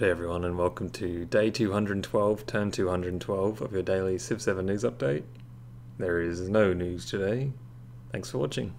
G'day everyone and welcome to day 212, turn 212 of your daily Civ 7 news update. There is no news today. Thanks for watching.